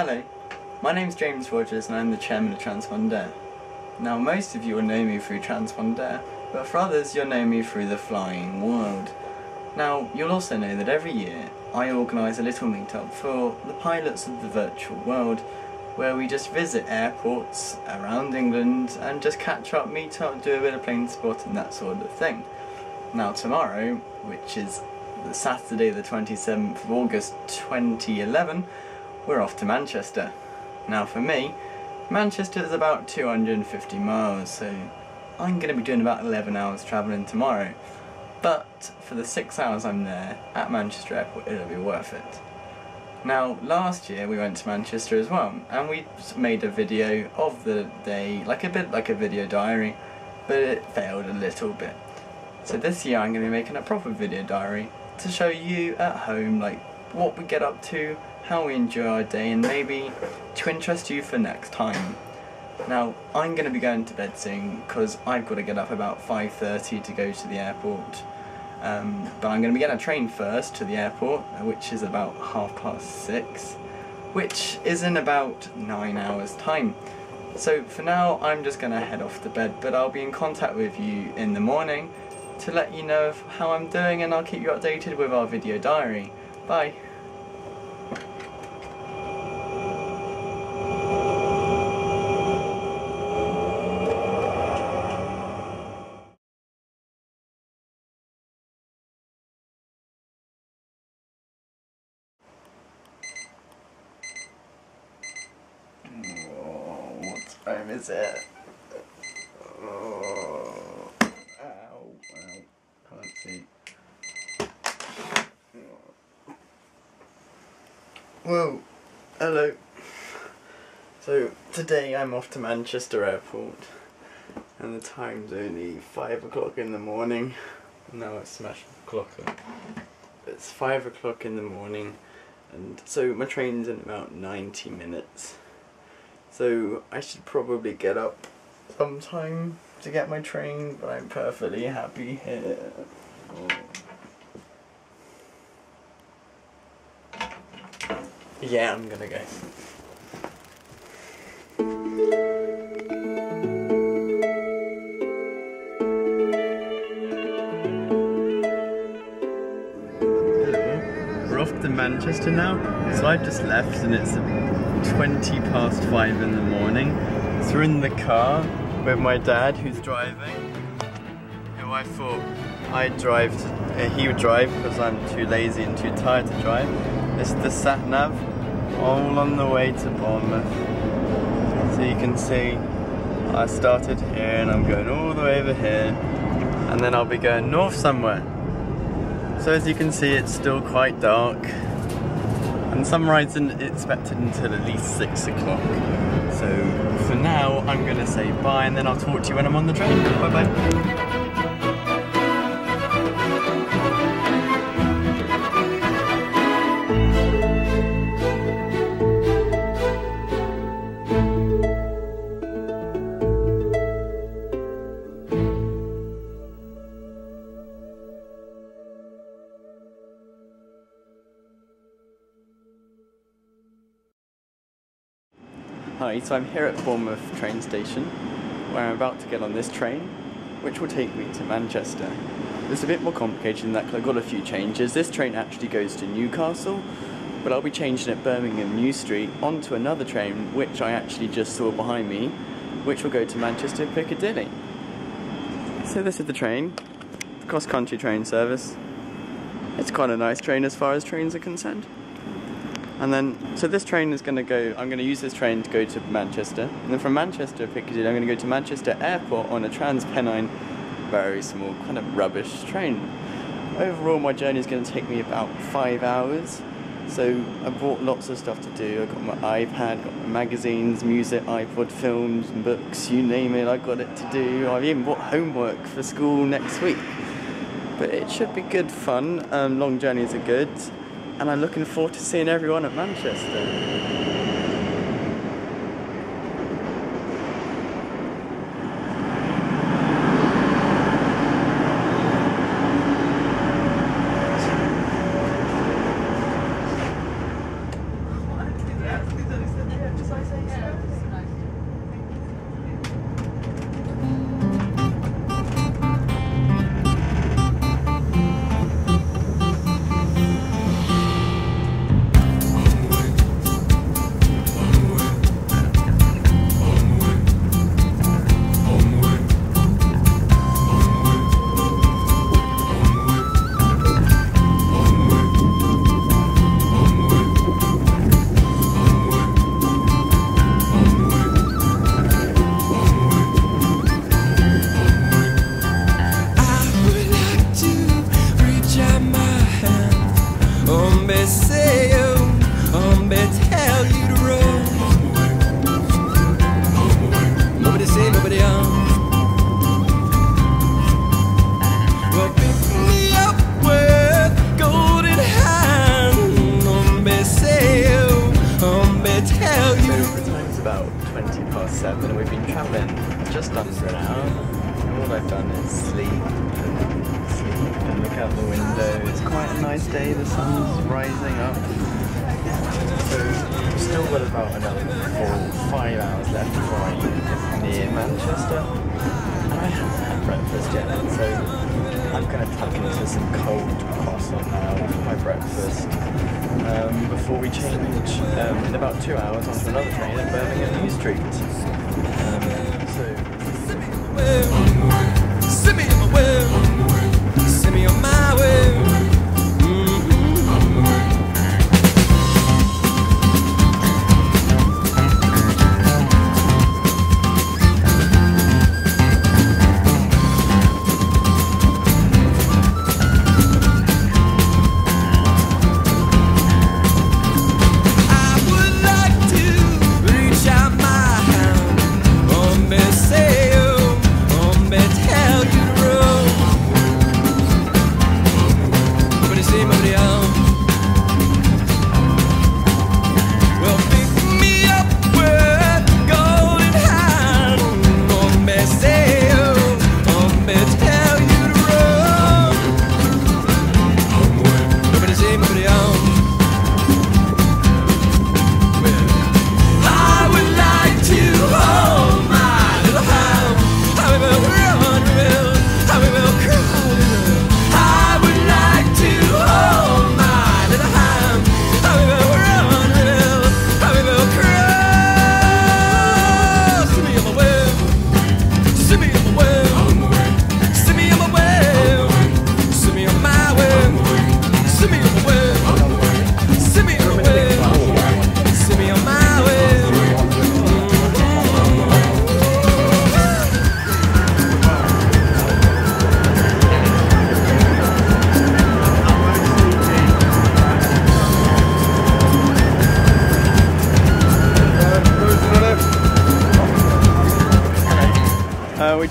Hello, my name's James Rogers and I'm the chairman of TransPondAir. Now most of you will know me through TransPondAir, but for others you'll know me through the flying world. Now you'll also know that every year I organise a little meetup for the pilots of the virtual world where we just visit airports around England and just catch up, meet up, do a bit of plane spot and that sort of thing. Now tomorrow, which is Saturday the 27th of August 2011, we're off to Manchester. Now for me, Manchester is about 250 miles, so I'm going to be doing about 11 hours travelling tomorrow. But for the 6 hours I'm there at Manchester Airport, it'll be worth it. Now, last year we went to Manchester as well, and we made a video of the day, like a bit like a video diary, but it failed a little bit. So this year I'm going to be making a proper video diary to show you at home like what we get up to, how we enjoy our day and maybe to interest you for next time. Now I'm going to be going to bed soon because I've got to get up about 5.30 to go to the airport. Um, but I'm going to be getting a train first to the airport which is about half past six which is in about nine hours time. So for now I'm just going to head off to bed but I'll be in contact with you in the morning to let you know how I'm doing and I'll keep you updated with our video diary. Bye. Oh, what time is it? Oh, ow, ow, can't see. Whoa, hello. So today I'm off to Manchester Airport, and the time's only five o'clock in the morning. Now it's smash o'clock. It's five o'clock in the morning, and so my train's in about ninety minutes. So I should probably get up sometime to get my train, but I'm perfectly happy here. Yeah, I'm gonna go. Manchester now. So I've just left and it's 20 past 5 in the morning. So we're in the car with my dad who's driving. Who I thought I'd drive, to, uh, he would drive because I'm too lazy and too tired to drive. This is the sat nav, all on the way to Bournemouth. So you can see I started here and I'm going all the way over here and then I'll be going north somewhere. So as you can see it's still quite dark and some rides are expected until at least 6 o'clock. So for now I'm to say bye and then I'll talk to you when I'm on the train. Bye bye. Hi, so I'm here at Bournemouth train station where I'm about to get on this train which will take me to Manchester. It's a bit more complicated than that because I've got a few changes. This train actually goes to Newcastle but I'll be changing at Birmingham New Street onto another train which I actually just saw behind me which will go to Manchester Piccadilly. So this is the train, the cross-country train service. It's quite a nice train as far as trains are concerned. And then, so this train is going to go, I'm going to use this train to go to Manchester. And then from Manchester, Piccadilly, I'm going to go to Manchester Airport on a Transpennine, very small, kind of rubbish train. Overall, my journey is going to take me about five hours. So I've brought lots of stuff to do. I've got my iPad, got my magazines, music, iPod, films, books, you name it, I've got it to do. I've even bought homework for school next week. But it should be good fun. Um, long journeys are good and I'm looking forward to seeing everyone at Manchester.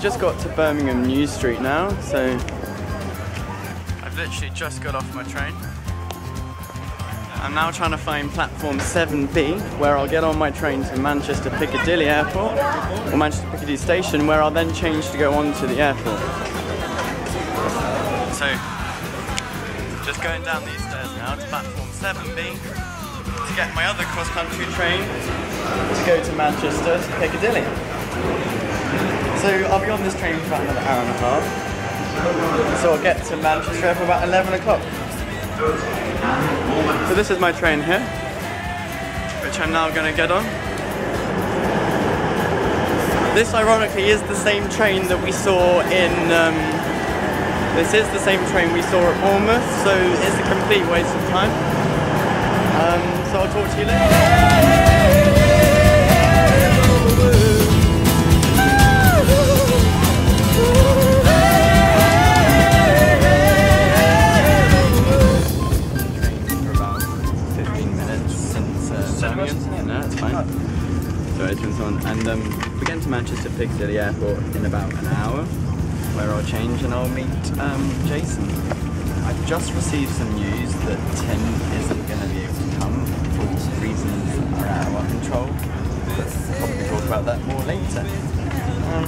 Uh, we just got to Birmingham New Street now, so I've literally just got off my train. I'm now trying to find platform 7B, where I'll get on my train to Manchester Piccadilly Airport, or Manchester Piccadilly Station, where I'll then change to go on to the airport. So, just going down these stairs now to platform 7B to get my other cross-country train to go to Manchester to Piccadilly. So I'll be on this train for about another hour and a half. So I'll get to Manchester for about 11 o'clock. So this is my train here, which I'm now going to get on. This ironically is the same train that we saw in, um, this is the same train we saw at Bournemouth, so it's a complete waste of time. Um, so I'll talk to you later. Sorry, it's on. And um, we're getting to Manchester Piccadilly Airport in about an hour, where I'll change and I'll meet um, Jason. I've just received some news that Tim isn't going to be able to come for reasons out of our control. But we'll probably talk about that more later. Um,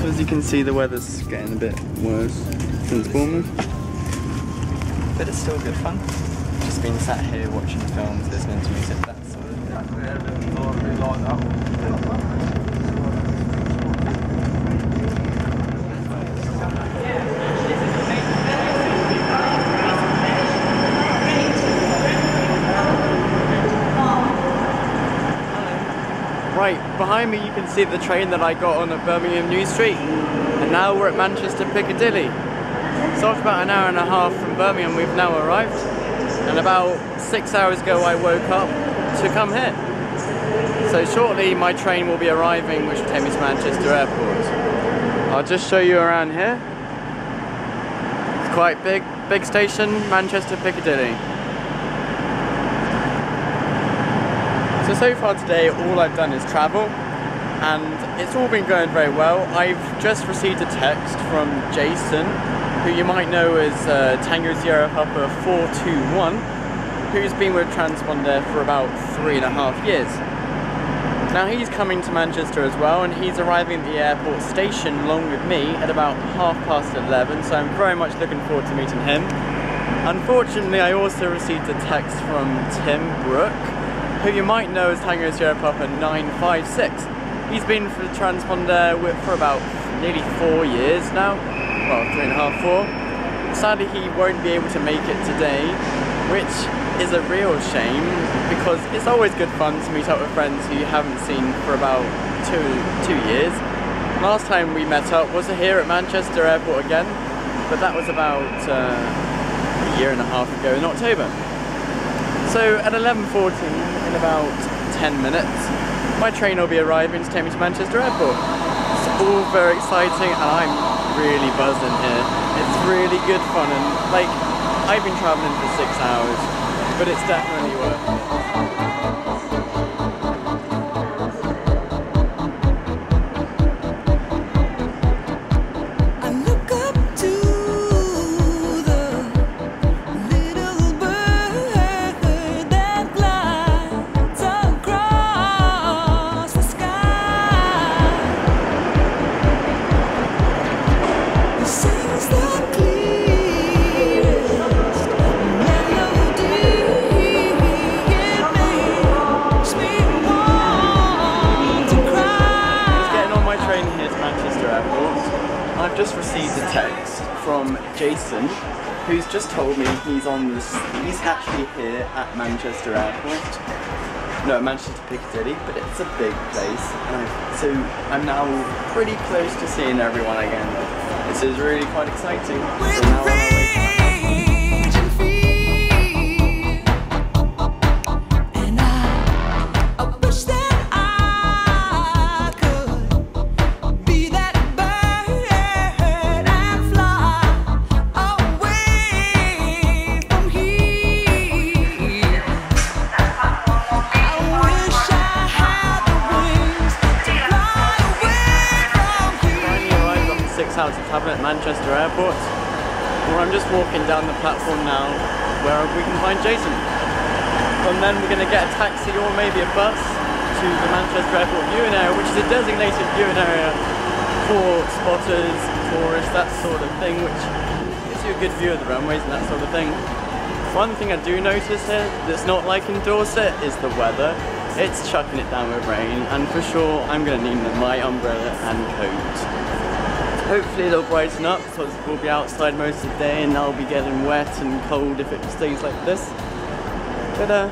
so as you can see, the weather's getting a bit worse since Bournemouth. But it's still good fun. Just been sat here watching films, listening to music, that sort of thing. Right, behind me you can see the train that I got on at Birmingham New Street. And now we're at Manchester Piccadilly. So after about an hour and a half from Birmingham we've now arrived. And about six hours ago I woke up to come here. So shortly my train will be arriving which will take me to Manchester Airport. I'll just show you around here. It's quite big, big station, Manchester Piccadilly. So, so far today, all I've done is travel, and it's all been going very well. I've just received a text from Jason, who you might know as uh, Tango Sierra Papa 421, who's been with TransPondAir for about three and a half years. Now he's coming to Manchester as well and he's arriving at the airport station along with me at about half past 11 so I'm very much looking forward to meeting him. Unfortunately I also received a text from Tim Brooke who you might know as Tango Sierra Papa 956. He's been for the TransPondAir for about nearly four years now, well three and a half, four. Sadly he won't be able to make it today which is a real shame because it's always good fun to meet up with friends who you haven't seen for about two two years. Last time we met up was here at Manchester Airport again, but that was about uh, a year and a half ago in October. So at 11.14, in about 10 minutes, my train will be arriving to take me to Manchester Airport. It's all very exciting and I'm really buzzing here. It's really good fun and like, I've been travelling for six hours, but it's definitely worth it. Manchester Airport. No, Manchester Piccadilly, but it's a big place, so I'm now pretty close to seeing everyone again. This is really quite exciting. So Manchester Airport, where I'm just walking down the platform now, where we can find Jason. From then we're going to get a taxi or maybe a bus to the Manchester Airport viewing area, which is a designated viewing area for spotters, tourists, that sort of thing, which gives you a good view of the runways and that sort of thing. One thing I do notice here that's not like in Dorset is the weather. It's chucking it down with rain, and for sure I'm going to need my umbrella and coat. Hopefully it'll brighten up because we'll be outside most of the day and I'll be getting wet and cold if it stays like this. But uh,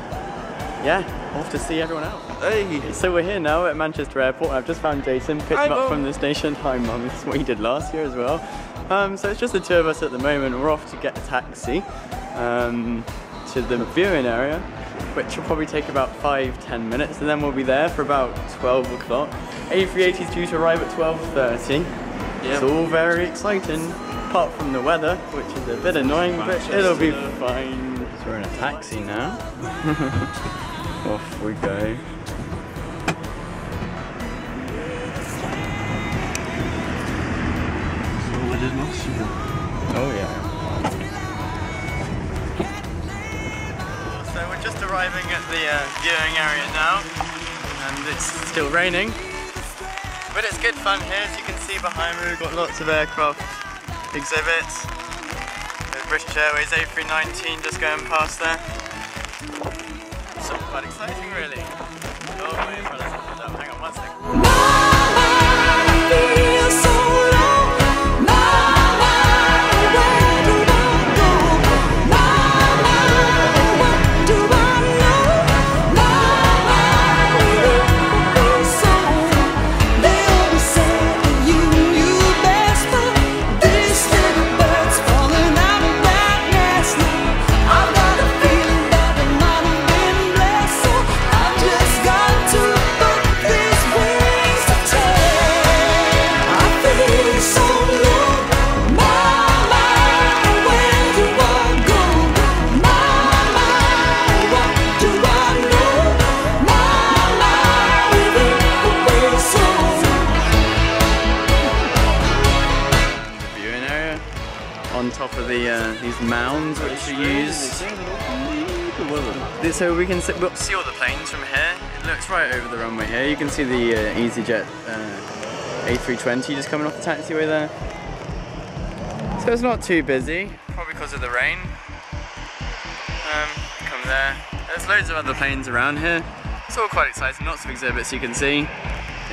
yeah, off to see everyone else. Hey! So we're here now at Manchester Airport. I've just found Jason, picked Hi, him up Mum. from the station. Hi mum, this is what he did last year as well. Um, so it's just the two of us at the moment. We're off to get a taxi um, to the viewing area, which will probably take about five, ten minutes, and then we'll be there for about 12 o'clock. A380 is due to arrive at 12.30. It's all very exciting, apart from the weather, which is a bit annoying, but it'll be fine. So we're in a taxi now. Off we go. Oh yeah. So we're just arriving at the uh, viewing area now, and it's still raining. But it's good fun here, as you can see behind me, we've got lots of aircraft exhibits. There's British Airways A319 just going past there. So quite exciting really. Oh, see the uh, EasyJet uh, A320 just coming off the taxiway there. So it's not too busy, probably because of the rain. Um, come there. There's loads of other planes around here. It's all quite exciting, lots of exhibits you can see.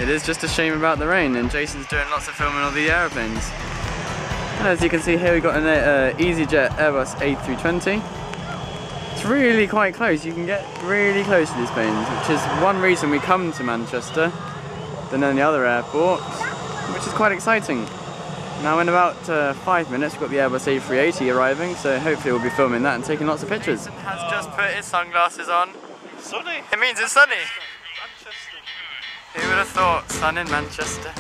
It is just a shame about the rain and Jason's doing lots of filming of the aeroplanes. And as you can see here we've got an uh, EasyJet Airbus A320. It's really quite close, you can get really close to these planes, which is one reason we come to Manchester than any other airport, which is quite exciting. Now in about uh, five minutes we've got the Airbus A380 arriving, so hopefully we'll be filming that and taking lots of pictures. Jason has just put his sunglasses on. Sunny. It means it's sunny. Manchester. Who would have thought sun in Manchester?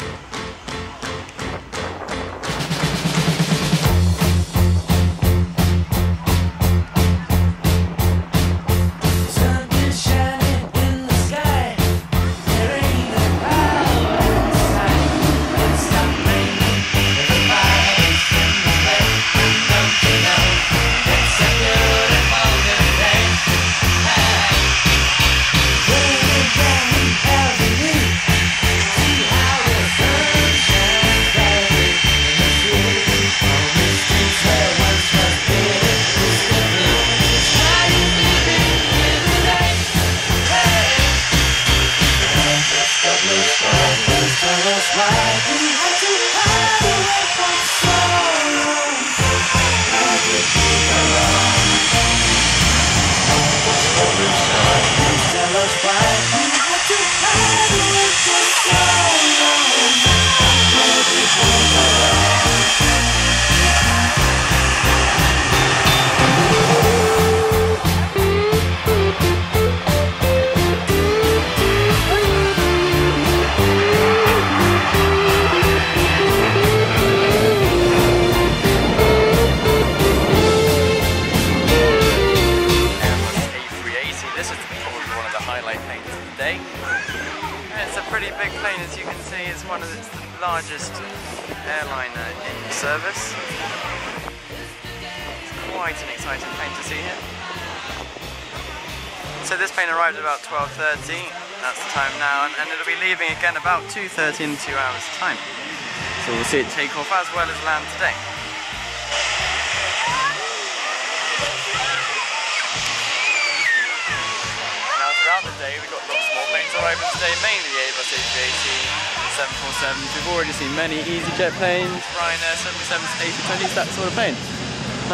13 two hours time. So we'll see it take off as well as land today. Now throughout the day we've got lots more planes arriving today, mainly the Airbus A380, 747s. We've already seen many EasyJet planes, Ryanair 77s, A320s, that sort of plane.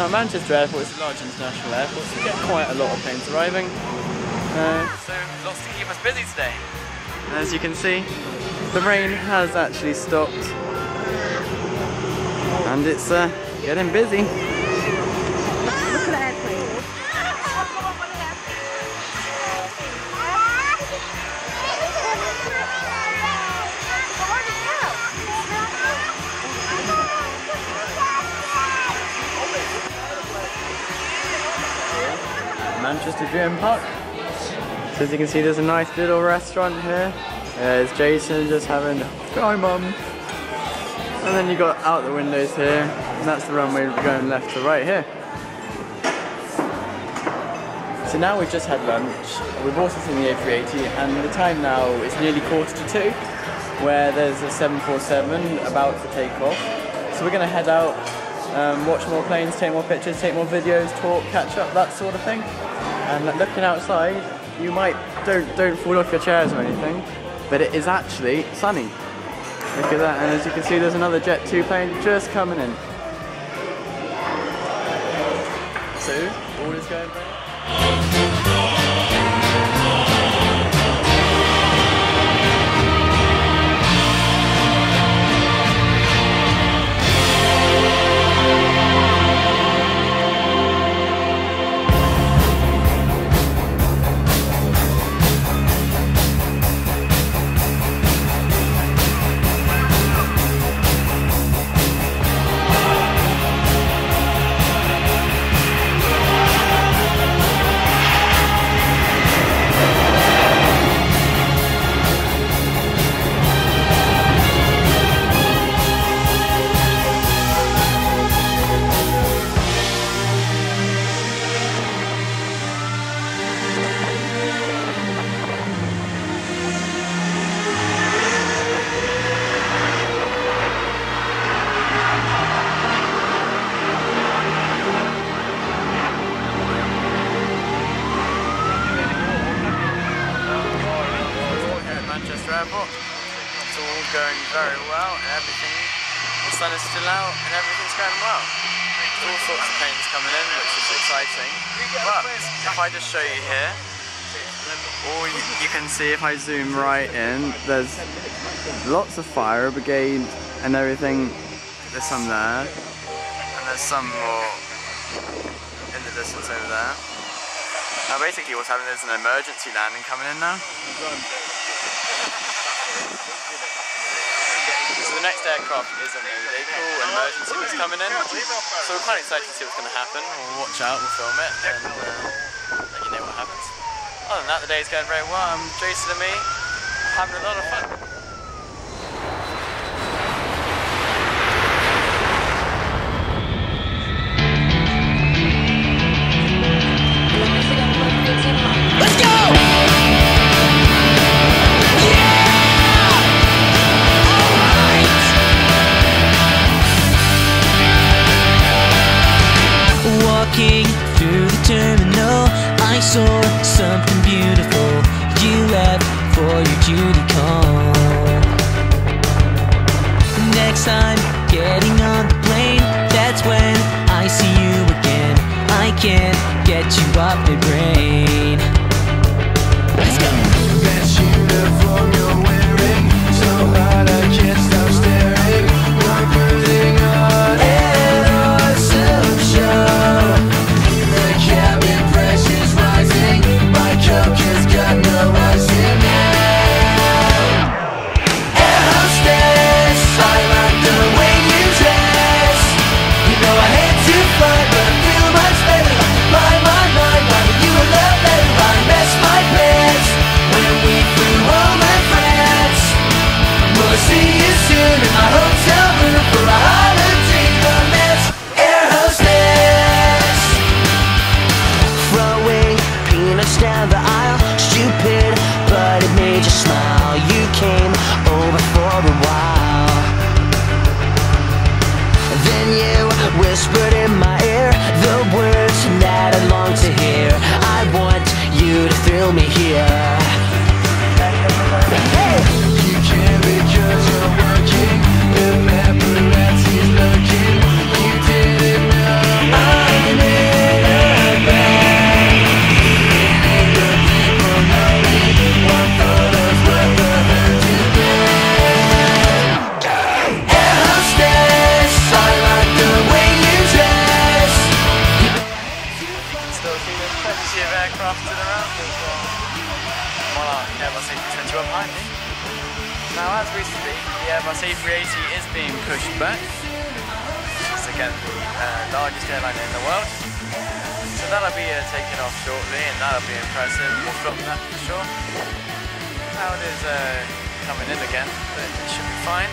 Now Manchester Airport is a large international airport, so we get quite a lot of planes arriving. Uh, so lots to keep us busy today. As you can see, the rain has actually stopped. And it's uh, getting busy. Manchester Dream Park. So as you can see there's a nice little restaurant here. There's Jason just having hi mum. And then you got out the windows here. And that's the runway going left to right here. So now we've just had lunch. We've also seen the A380 and the time now is nearly quarter to two where there's a 747 about to take off. So we're going to head out, um, watch more planes, take more pictures, take more videos, talk, catch up, that sort of thing. And looking outside, you might don't don't fall off your chairs or anything, but it is actually sunny. Look at that, and as you can see, there's another Jet 2 plane just coming in. So all is going well. I zoom right in, there's lots of fire brigade and everything. There's some there, and there's some more in the distance over there. Now basically what's happening is an emergency landing coming in now. So the next aircraft is a vehicle, an emergency that's coming in. So we're quite excited to see what's going to happen. We'll watch out, we'll film it. And, uh, other than that, the day's going very well. I'm Jason and me having a lot of fun. you up, the brain. taking off shortly and that'll be impressive. We'll film that for sure. Cloud is uh, coming in again, but it should be fine.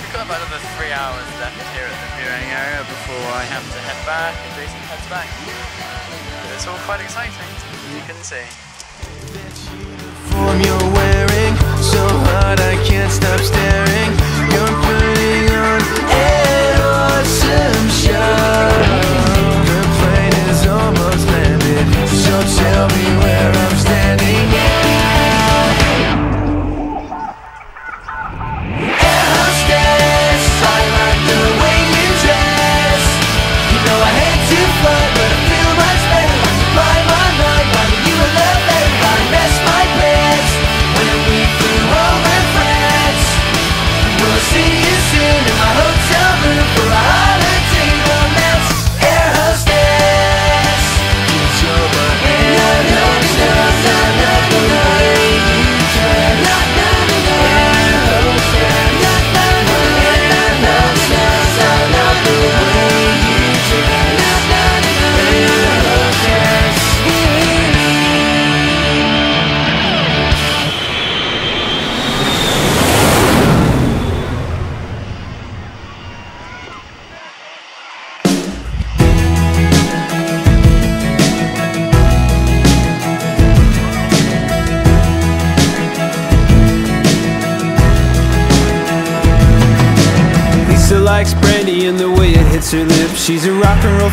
We've got about another three hours left here at the viewing area before I have to head back and Jason heads back. But it's all quite exciting, you can see. Form you're wearing, so hard I can't stop staring. You're putting on show. tell me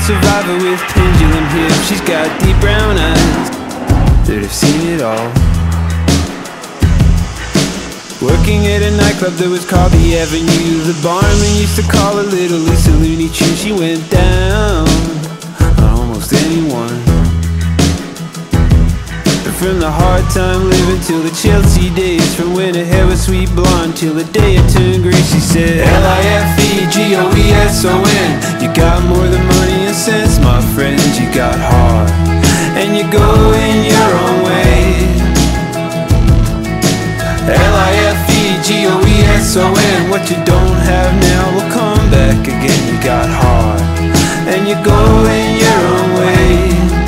survivor with pendulum hips She's got deep brown eyes that have seen it all. Working at a nightclub that was called the Avenue. The barman used to call her Little Lisa Looney Tune. She went down on almost anyone. From the hard time living till the Chelsea days. From when her hair was sweet blonde till the day it turned gray. She said L-I-F-E-G-O-E-S-O-N You got more than money sense, my friend You got heart and you're going your own way. L-I-F-E-G-O-E-S-O-N What you don't have now will come back again. You got heart And you're going your own way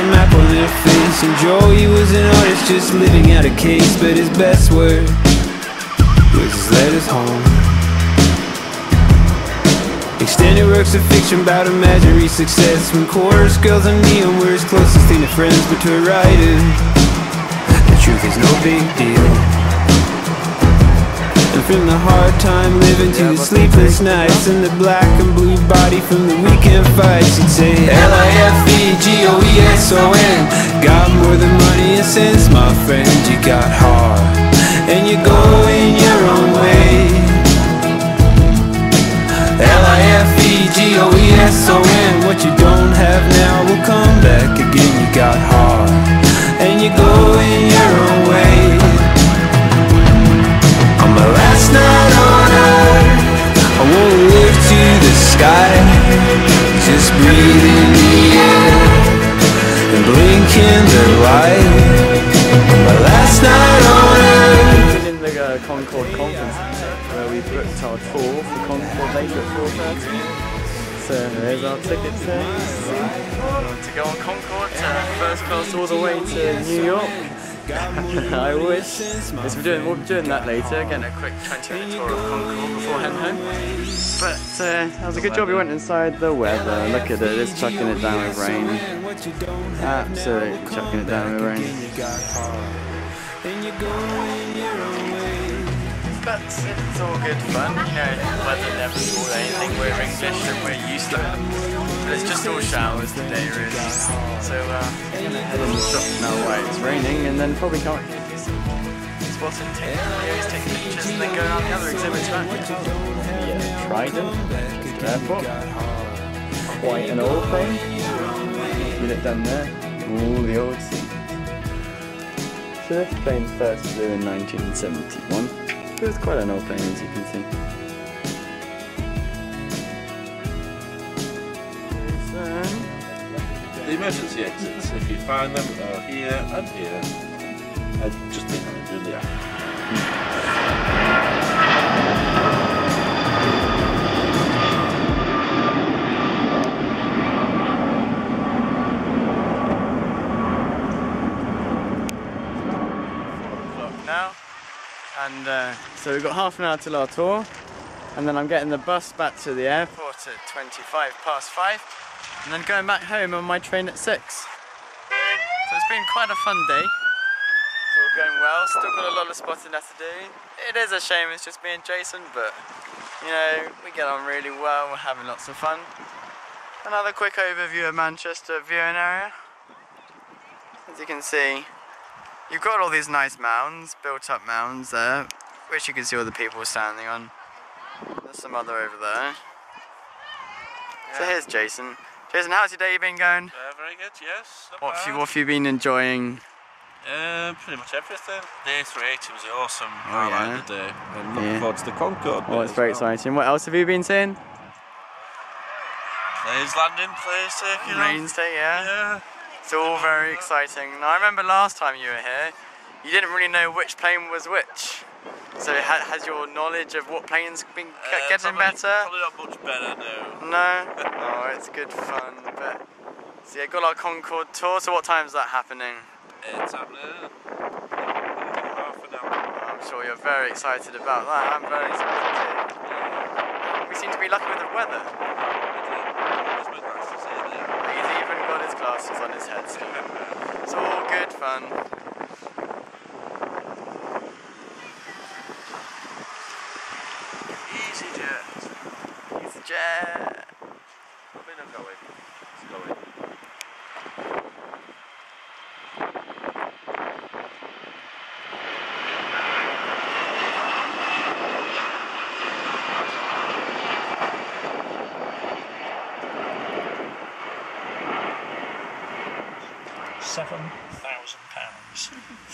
a map on their face. And Joey was an artist just living out a case But his best word was his letters home. Extended works of fiction about imaginary success. When chorus girls and neon were his closest thing to friends But to a writer, the truth is no big deal from the hard time living to the sleepless nights And the black and blue body from the weekend fights. You'd say L-I-F-E-G-O-E-S-O-N Got more than money and sense, my friend. You got heart And you're going your own way. L-I-F-E-G-O-E-S-O-N What you don't have now will come back again. You got heart And you're going your own way my last night on earth I won't live to the sky Just breathe in the air And blink in the light my last night on earth in the uh, Concorde Conference Centre where we booked our tour for Concorde later at 4.30. So there's our tickets there. To go on Concorde to first class all the way to New York. I wish. Yes, we're doing, we'll be doing that later, getting a quick 20 minute tour of Concorde before heading home. But uh, that was a good job we went inside the weather. Look at it, it's chucking it down with rain. Absolutely chucking it down with rain. But it's all good fun, you know, weather never spoil anything, we're English and we're used to it. It's just all showers today really. So uh, I'm the now it's raining and then probably can't. and take videos, take pictures and then go around the other exhibits back. Yeah, Trident Airport. Quite an old thing. Get it done there. All the old seats. So this plane first flew in 1971. It was quite an old plane as you can see. The emergency exits, if you find them, are here and here. And just behind you in the now. And uh, so we've got half an hour till our tour. And then I'm getting the bus back to the airport at 25 past 5. And then going back home on my train at 6. So it's been quite a fun day. It's all going well. Still got a lot of spotting left to do. It is a shame it's just me and Jason, but you know, we get on really well. We're having lots of fun. Another quick overview of Manchester viewing area. As you can see, You've got all these nice mounds, built up mounds there, which you can see all the people standing on. There's some other over there. So here's Jason. Jason, how's your day been going? Uh, very good, yes. What have, you, what have you been enjoying? Uh, pretty much everything. The A380 was awesome. Oh, I yeah. the day. I'm looking Yeah. forward to the Concorde. Oh, it's very well. exciting. What else have you been seeing? Planes landing, planes taking off. Mainstay, yeah? Yeah. It's all very exciting. Now, I remember last time you were here, you didn't really know which plane was which. So ha- has your knowledge of what planes been Uh, getting probably, better? Probably not much better now. No? Oh, it's good fun. But so yeah, got our Concorde tour. So what time is that happening? It's happening. Half an hour. I'm sure you're very excited about that. I'm very excited too. We seem to be lucky with the weather. Where's my glasses here now? He's even got his glasses on his head. So it's all good fun.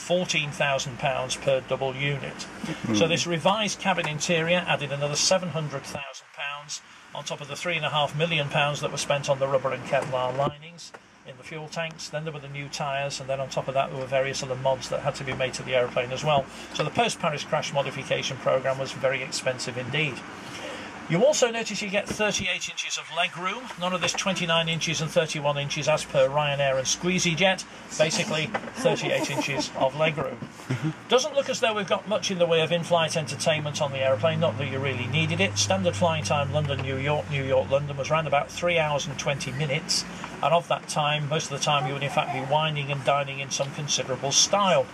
£14,000 per double unit. So hmm. this revised cabin interior added another £700,000 on top of the £3.5 million pounds that were spent on the rubber and Kevlar linings in the fuel tanks. Then there were the new tyres, and then on top of that, there were various other mods that had to be made to the aeroplane as well. So the post Paris crash modification program was very expensive indeed. You also notice you get 38 inches of leg room, none of this 29 inches and 31 inches as per Ryanair and SqueezyJet, basically 38 inches of leg room. Mm-hmm. Doesn't look as though we've got much in the way of in-flight entertainment on the aeroplane, not that you really needed it. Standard flying time London, New York, New York, London was around about 3 hours and 20 minutes, and of that time, most of the time you would in fact be wining and dining in some considerable style.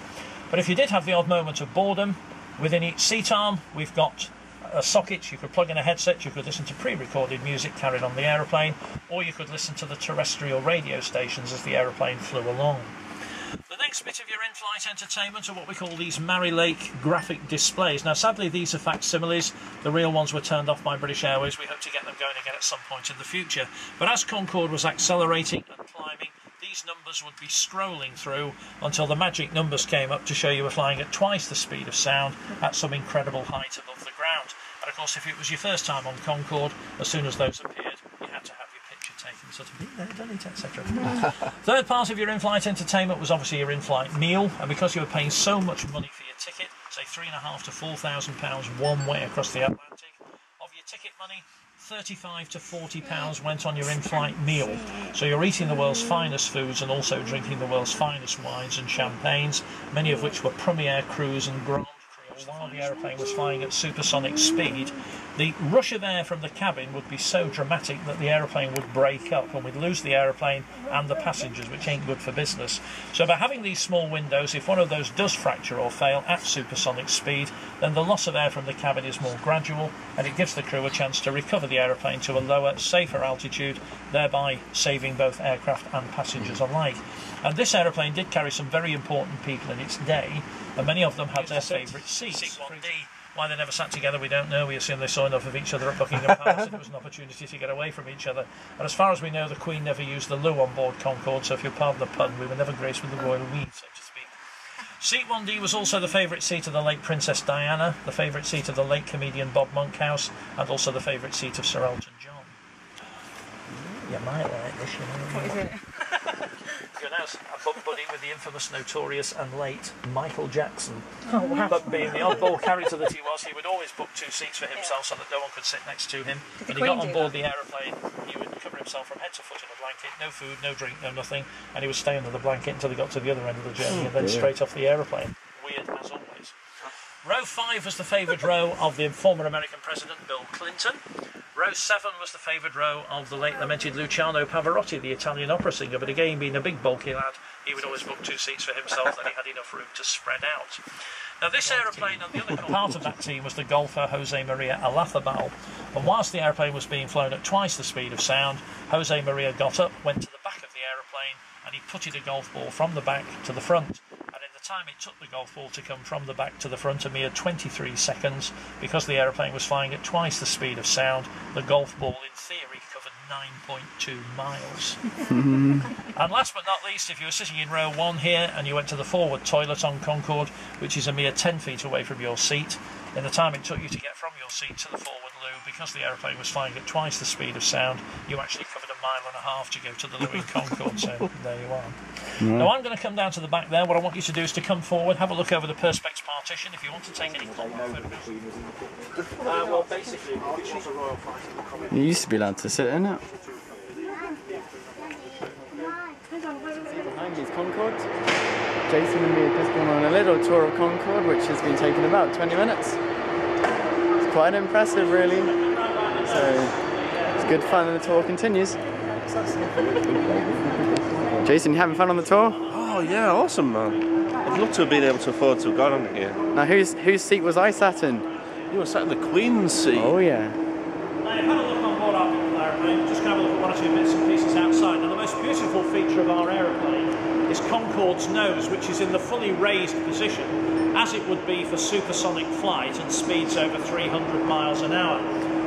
But if you did have the odd moment of boredom, within each seat arm we've got a socket, you could plug in a headset, you could listen to pre-recorded music carried on the aeroplane, or you could listen to the terrestrial radio stations as the aeroplane flew along. The next bit of your in-flight entertainment are what we call these Mary Lake graphic displays. Now, sadly, these are facsimiles. The real ones were turned off by British Airways. We hope to get them going again at some point in the future. But as Concorde was accelerating and climbing, these numbers would be scrolling through until the magic numbers came up to show you were flying at twice the speed of sound at some incredible height above the ground. And of course, if it was your first time on Concorde, as soon as those appeared, you had to have your picture taken, sort of been there, done it, etc. Third part of your in-flight entertainment was obviously your in-flight meal, and because you were paying so much money for your ticket, say three and a half to four thousand pounds one way across the Atlantic, of your ticket money, 35 to 40 pounds went on your in-flight meal. So you're eating the world's finest foods and also drinking the world's finest wines and champagnes, many of which were Premier Crus and Grand. While the aeroplane was flying at supersonic speed, the rush of air from the cabin would be so dramatic that the aeroplane would break up and we'd lose the aeroplane and the passengers, which ain't good for business. So by having these small windows, if one of those does fracture or fail at supersonic speed, then the loss of air from the cabin is more gradual and it gives the crew a chance to recover the aeroplane to a lower, safer altitude, thereby saving both aircraft and passengers alike. And this aeroplane did carry some very important people in its day, and many of them had their favourite seats. Why they never sat together, we don't know. We assume they saw enough of each other at Buckingham Palace and it was an opportunity to get away from each other. And as far as we know, the Queen never used the loo on board Concorde, so if you'll pardon the pun, we were never graced with the royal weave, so to speak. Seat 1D was also the favourite seat of the late Princess Diana, the favourite seat of the late comedian Bob Monkhouse, and also the favourite seat of Sir Elton John. You might like this, you know. What is it? You're a bump buddy with the infamous, notorious, and late Michael Jackson. Oh, wow. But being the oddball character that he was, he would always book two seats for himself so that no one could sit next to him. Did When he got on board that? the aeroplane, he would cover himself from head to foot in a blanket, no food, no drink, no nothing, and he would stay under the blanket until he got to the other end of the journey oh, and then straight off the aeroplane. Weird as always. Row 5 was the favoured row of the former American President Bill Clinton. Row 7 was the favoured row of the late lamented Luciano Pavarotti, the Italian opera singer, but again, being a big bulky lad, he would always book two seats for himself, and he had enough room to spread out. Now, this aeroplane on the other part of that team was the golfer Jose Maria Olazabal. And whilst the aeroplane was being flown at twice the speed of sound, Jose Maria got up, went to the back of the aeroplane, and he putted a golf ball from the back to the front. And time it took the golf ball to come from the back to the front, a mere 23 seconds, because the aeroplane was flying at twice the speed of sound, the golf ball, in theory, covered 9.2 miles. And last but not least, if you were sitting in row one here and you went to the forward toilet on Concorde, which is a mere 10 feet away from your seat, in the time it took you to get from your seat to the forward because the aeroplane was flying at twice the speed of sound, you actually covered a mile and a half to go to the Louis in Concorde, so there you are. Now I'm going to come down to the back there. What I want you to do is to come forward, have a look over the Perspex partition. If you want to take any combat photographs. Uh, well, basically, it was a royal fight. You used to be allowed to sit in it. Behind me is Concorde. Jason and me have just gone on a little tour of Concorde, which has been taking about 20 minutes. It's quite impressive, really. So it's good fun, and the tour continues. Jason, you having fun on the tour? Oh yeah, awesome man. I'd love to have been able to afford to have gone on here. Now, whose whose seat was I sat in? You were sat in the Queen's seat. Oh yeah. Now, you've had a look on board our little aeroplane, just have a look at one or two bits and pieces outside. Now, the most beautiful feature of our aeroplane is Concorde's nose, which is in the fully raised position, as it would be for supersonic flight and speeds over 300 miles an hour.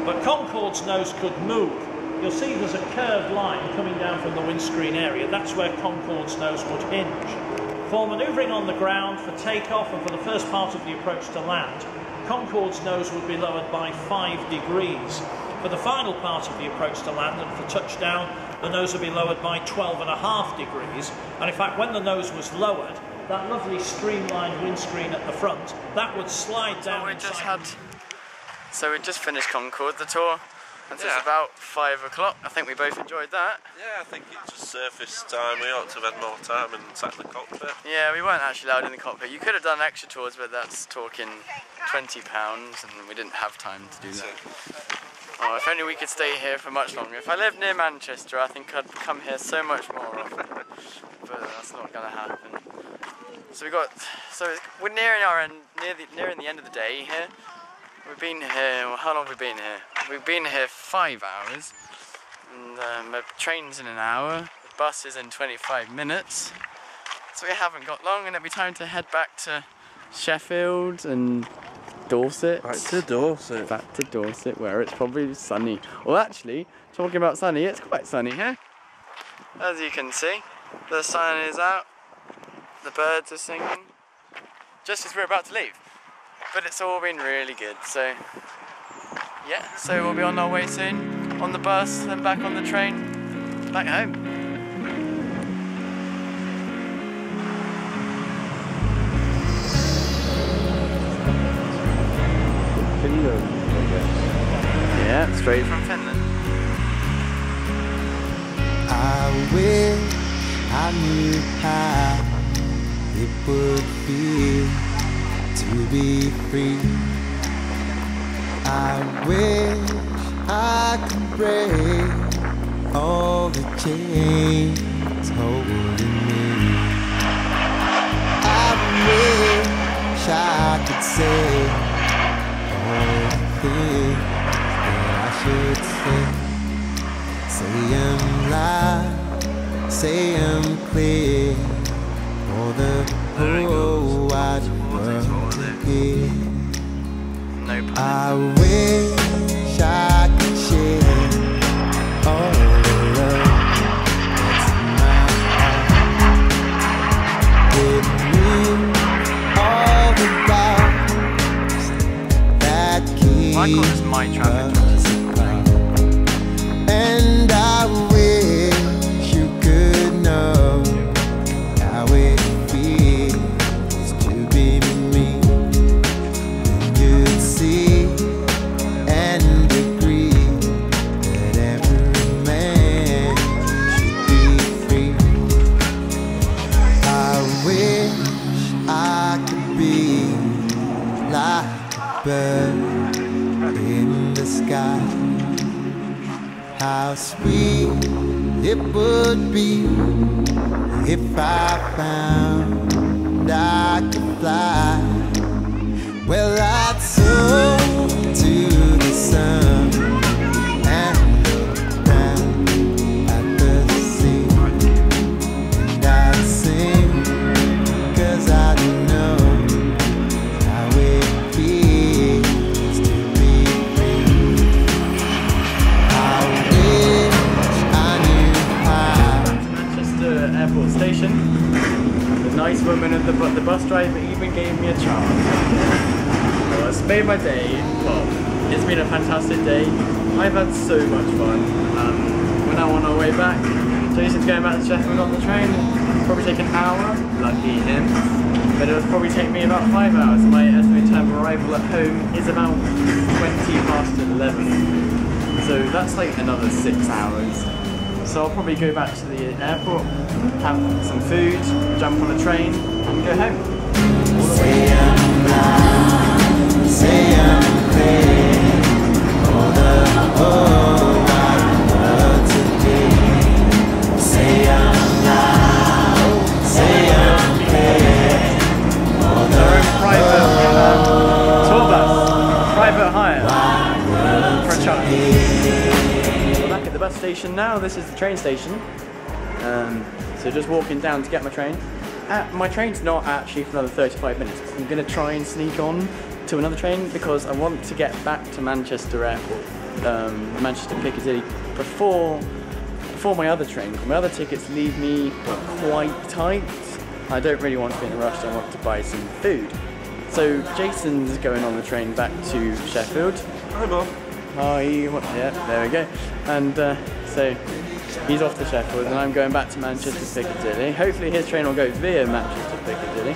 But Concorde's nose could move, you'll see there's a curved line coming down from the windscreen area. That's where Concorde's nose would hinge. For manoeuvring on the ground, for takeoff, and for the first part of the approach to land, Concorde's nose would be lowered by 5 degrees. For the final part of the approach to land and for touchdown, the nose would be lowered by 12 and a half degrees. And in fact, when the nose was lowered, that lovely streamlined windscreen at the front, that would slide down. Oh, we just had. So we just finished Concorde the tour. And Yeah. it's about five o'clock. I think we both enjoyed that. Yeah, I think it's just surface time. We ought to have had more time and sat in the cockpit. Yeah, we weren't actually allowed in the cockpit. You could have done extra tours, but that's talking twenty pounds, and we didn't have time to do So, that. Oh, if only we could stay here for much longer. If I lived near Manchester, I think I'd come here so much more often. But that's not gonna happen. So we got, so we're nearing our end, near the nearing the end of the day here. We've been here. Well, how long have we been here? We've been here five hours. And um, the train's in an hour. The bus is in 25 minutes. So we haven't got long, and it'll be time to head back to Sheffield and Dorset. Back to Dorset. Back to Dorset, where it's probably sunny. Well, actually, talking about sunny, it's quite sunny here. As you can see, the sun is out, the birds are singing, just as we're about to leave. But it's all been really good, so yeah, so we'll be on our way soon, on the bus, then back on the train, back home. Straight from Finland. I wish I knew how it would feel to be free. I wish I could break all the chains holding me. I wish I could say all the things say. I'm loud, say I'm clear for the whole wide world to hear. I wish I could share all the love that's in my heart. Give me all the doubts that keep I call my traffic bird in the sky. How sweet it would be if I found I could fly. Well, I'd soar to the sun the, the bus driver even gave me a charm. Well, it's made my day. Well, it's been a fantastic day. I've had so much fun. Um, we're now on our way back. Jason's going back to Sheffield on the train. Probably take an hour. Lucky him. But it'll probably take me about five hours. My estimated time of arrival at home is about 20 past 11. So that's like another six hours. So I'll probably go back to the airport, have some food, jump on a train, and go home. Station now. This is the train station. Um, so just walking down to get my train. Uh, my train's not actually for another 35 minutes. I'm going to try and sneak on to another train because I want to get back to Manchester Airport um, Manchester Piccadilly before before my other train. My other tickets leave me quite tight. I don't really want to be in a rush. I want to buy some food. So Jason's going on the train back to Sheffield. Hi, Mum. Hi, what? Yeah, there we go. And uh, so he's off to Sheffield, and I'm going back to Manchester Piccadilly. Hopefully, his train will go via Manchester Piccadilly.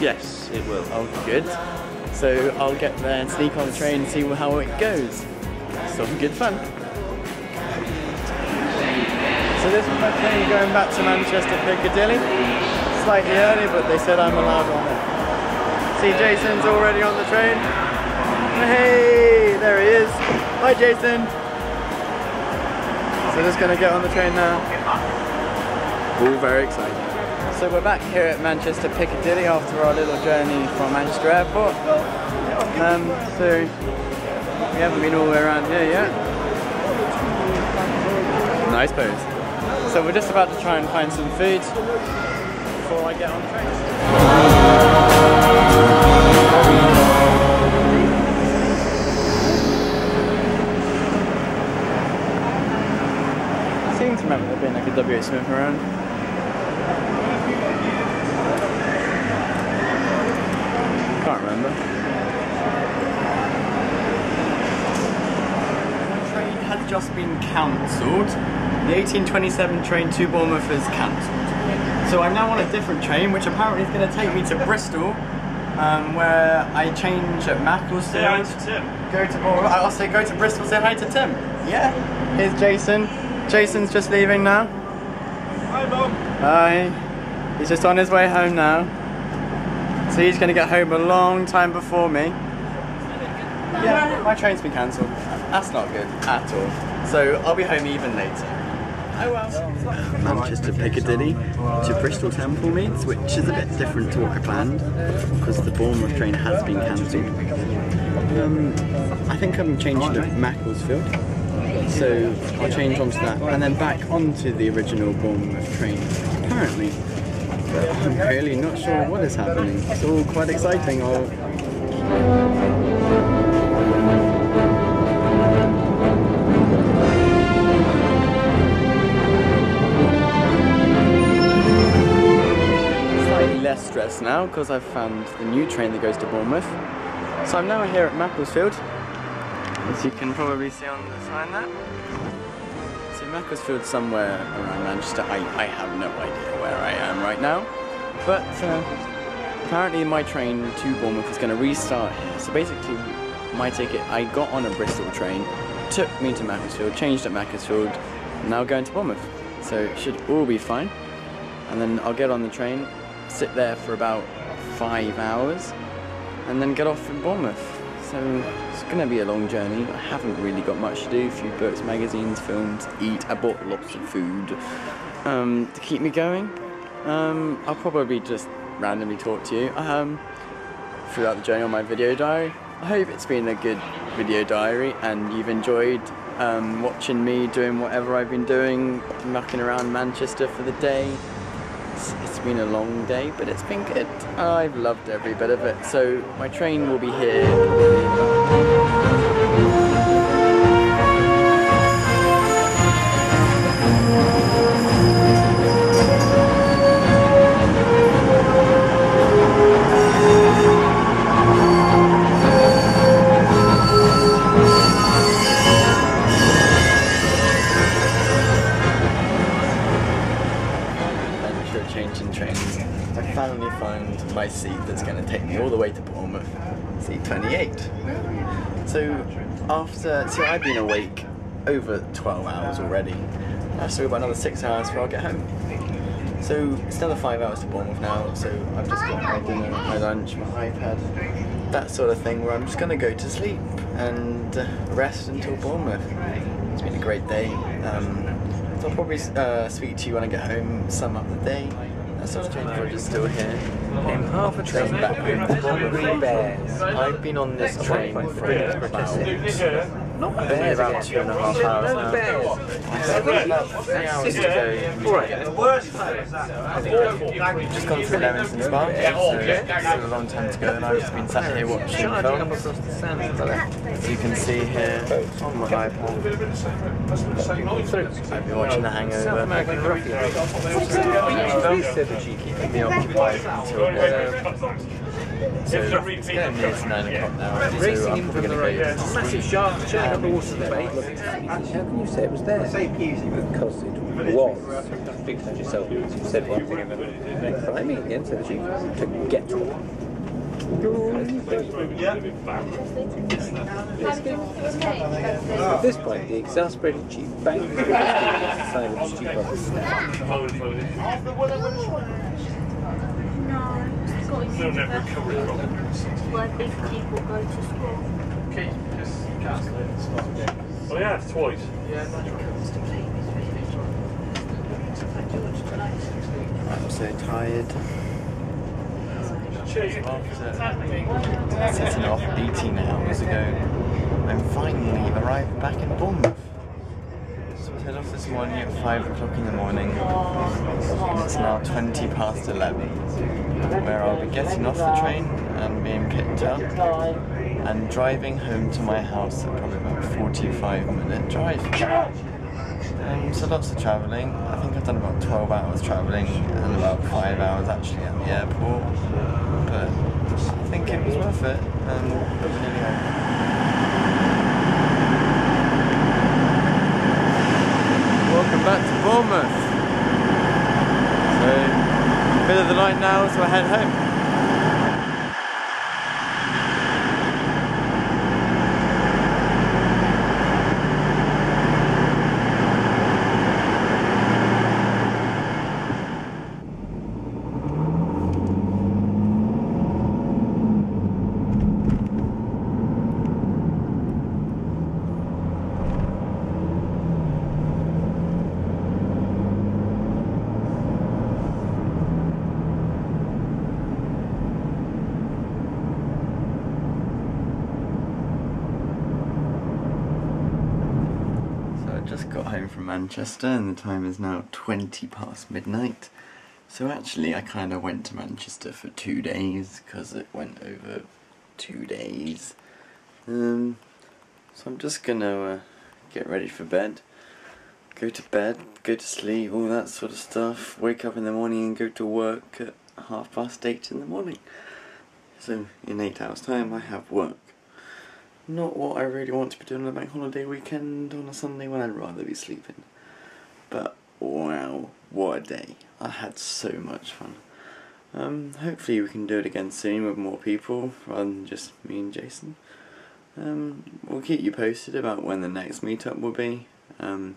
Yes, it will. Oh, good. So I'll get there and sneak on the train and see how it goes. Some good fun. So this is my train going back to Manchester Piccadilly. Slightly early, but they said I'm allowed on it. See, Jason's already on the train. Hey, there he is. Hi, Jason. So just gonna get on the train now. All very excited. So we're back here at Manchester Piccadilly after our little journey from Manchester Airport. Um, so we haven't been all the way around here yet. Nice pose. So we're just about to try and find some food before I get on the train. Remember there being like a W.H. Smith around. Can't remember. The train has just been cancelled. The 1827 train to Bournemouth is cancelled. So I'm now on a different train, which apparently is going to take me to Bristol, um, where I change at Macclesfield. Go to Bournemouth. I'll say go to Bristol, say hi to Tim. Yeah. Here's Jason. Jason's just leaving now. Hi, Mum. Hi. He's just on his way home now. So he's going to get home a long time before me. Yeah, my train's been cancelled. That's not good at all. So I'll be home even later. Oh well. Manchester Piccadilly to Bristol Temple Meads, which is a bit different to what I planned because the Bournemouth train has been cancelled. Um, I think I'm changing to Macclesfield, so I'll change onto that and then back onto the original Bournemouth train. Apparently, I'm really not sure what is happening. It's all quite exciting. I'll less stressed now because I've found the new train that goes to Bournemouth. So I'm now here at Macclesfield, as you can probably see on the sign there. So Macclesfield somewhere around Manchester. I, I have no idea where I am right now, but uh, apparently my train to Bournemouth is going to restart here. So basically, my ticket I got on a Bristol train, took me to Macclesfield, changed at Macclesfield, and now going to Bournemouth. So it should all be fine and then I'll get on the train, sit there for about five hours, and then get off in Bournemouth. So it's gonna be a long journey. I haven't really got much to do. A few books, magazines, films, eat. I bought lots of food um, to keep me going. Um, I'll probably just randomly talk to you um, throughout the journey on my video diary. I hope it's been a good video diary and you've enjoyed um, watching me doing whatever I've been doing, mucking around Manchester for the day. It's, it's been a long day, but it's been good. I've loved every bit of it. So my train will be here. After, see I've been awake over 12 hours already. I've still got another 6 hours before I get home. So it's another 5 hours to Bournemouth now, so I've just got my dinner, my lunch, my iPad, that sort of thing where I'm just going to go to sleep and rest until Bournemouth. It's been a great day. Um, so I'll probably uh, speak to you when I get home, sum up the day. That sort of thing. Roger's still here. Came half a train back home to Bournemouth. I've been on this train for about I've been about two and a half hours now. About three hours to go. Just gone through Leamington Spa, so still a long time to go, and I've just been sat here watching film. As you can see here on my iPad, I've been watching The Hangover. Keeping me occupied until uh, so it's getting near to 9 o'clock now, so I'm probably going to go to sleep. Massive shark churning up the water debate. How can you say it was there? Because it was. Fix that yourself. You said one thing and then next time me again said that you to get to it. At this point, the exasperated chief banged the silence chief officer. They'll never recover from Where big people go to school. Oh yeah, twice. I'm so tired. Setting off 18 hours ago, I'm finally arrived back in Bournemouth. So I set off this morning at 5 o'clock in the morning. It's now 20 past 11, where I'll be getting off the train and being picked up and driving home to my house at probably about 45 minute drive. Um, so lots of travelling. I think I've done about 12 hours travelling and about 5 hours actually at the airport. But I think it was worth it. Home. Welcome back to Bournemouth. So, middle of the night now, so I head home. So I just got home from Manchester and the time is now 20 past midnight. So actually I kind of went to Manchester for two days because it went over two days. Um, so I'm just gonna uh, get ready for bed. Go to bed, go to sleep, all that sort of stuff. Wake up in the morning and go to work at half past eight in the morning. So in eight hours time I have work. Not what I really want to be doing on a bank holiday weekend on a Sunday when I'd rather be sleeping. But wow, what a day. I had so much fun. Um, hopefully we can do it again soon with more people rather than just me and Jason. Um, we'll keep you posted about when the next meetup will be. Um,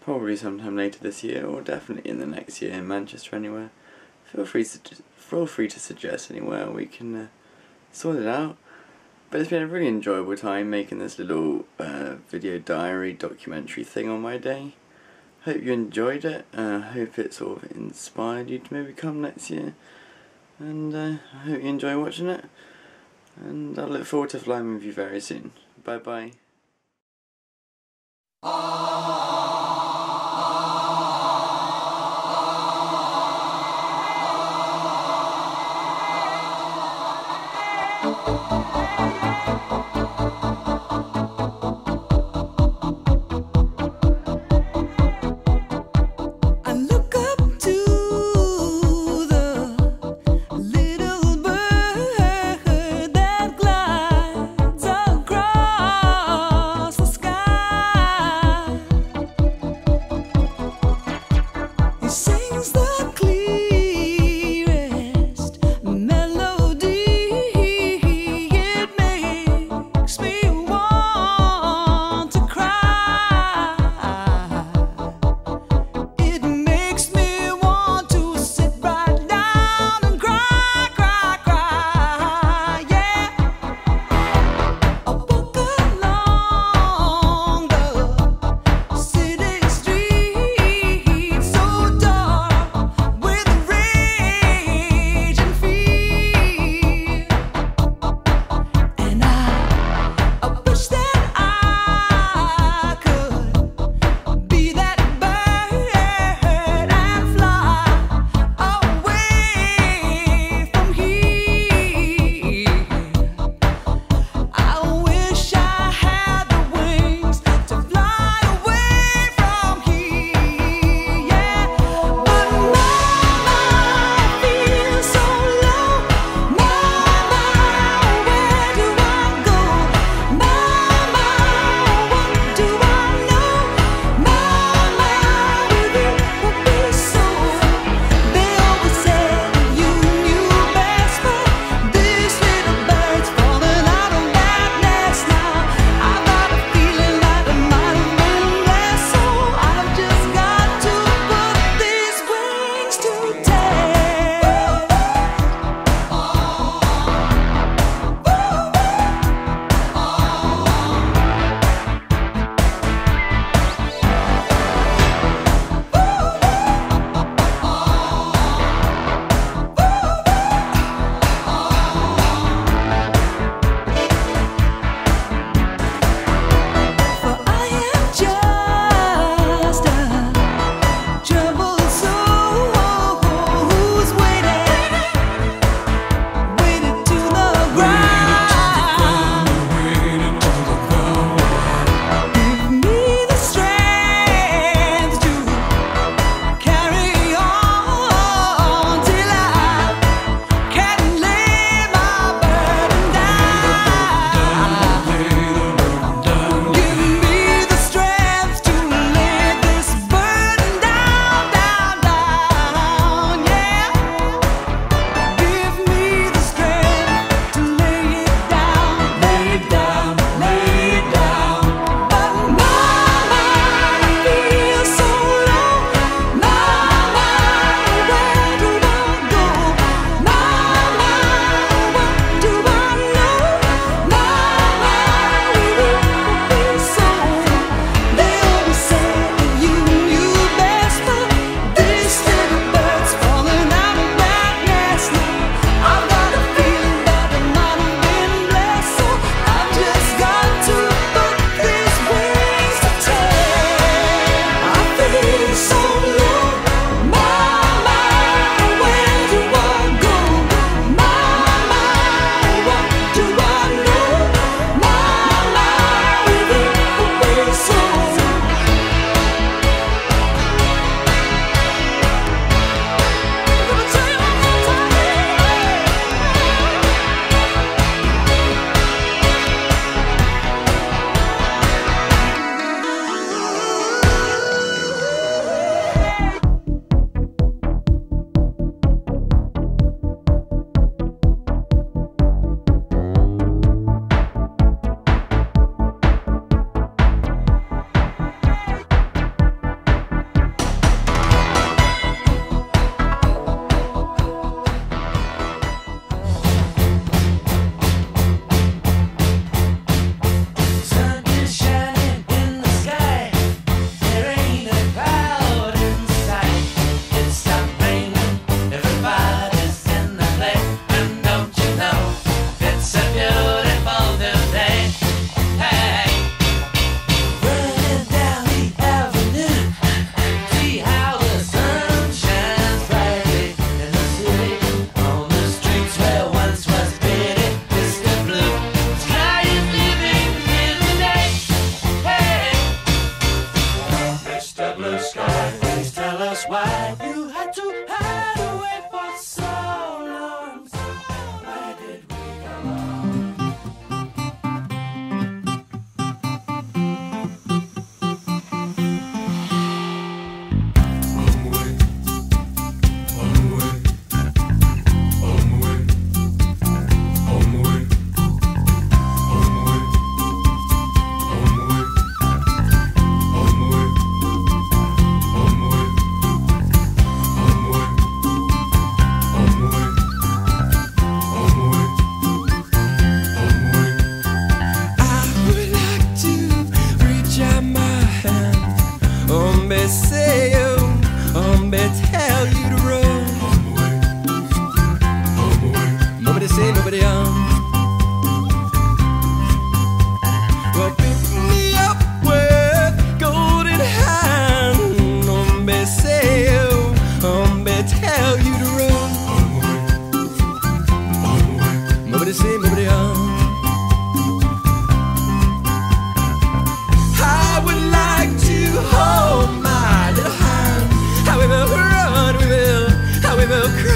probably sometime later this year or definitely in the next year in Manchester anywhere. Feel free to feel free to suggest anywhere we can uh, sort it out. But it's been a really enjoyable time making this little uh, video diary documentary thing on my day. Hope you enjoyed it. Uh, hope it sort of inspired you to maybe come next year. And uh, I hope you enjoy watching it. And I look forward to flying with you very soon. Bye bye.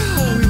True.